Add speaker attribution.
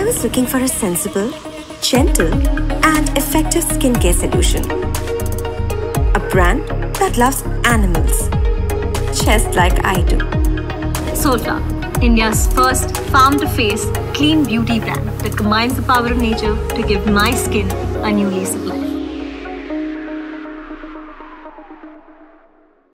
Speaker 1: I was looking for a sensible, gentle, and effective skincare solution. A brand that loves animals, just like I do.
Speaker 2: Soulflower, India's first farm to face clean beauty brand that combines the power of nature to give my skin a new lease of life.